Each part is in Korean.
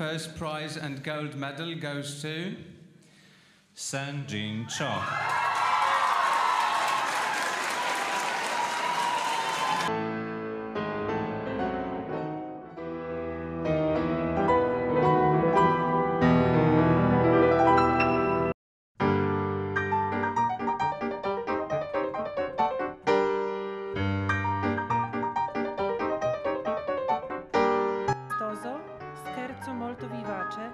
First prize and gold medal goes to Sanjin Cho. Scherzo molto vivace,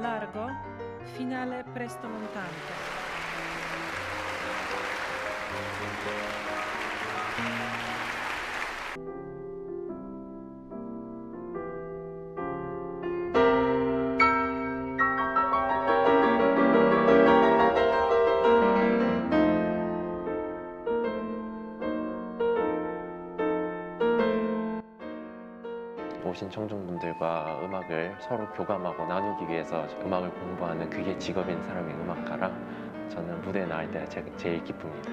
largo, finale presto montante. 오신 청중분들과 음악을 서로 교감하고 나누기 위해서 음악을 공부하는 그게 직업인 사람이 음악가라 저는 무대에 나갈 때가 제- 제일 기쁩니다.